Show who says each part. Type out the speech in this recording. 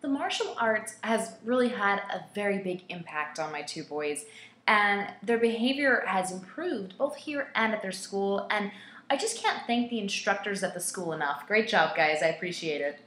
Speaker 1: the martial arts has really had a very big impact on my two boys, and their behavior has improved both here and at their school. And I just can't thank the instructors at the school enough. Great job, guys. I appreciate it.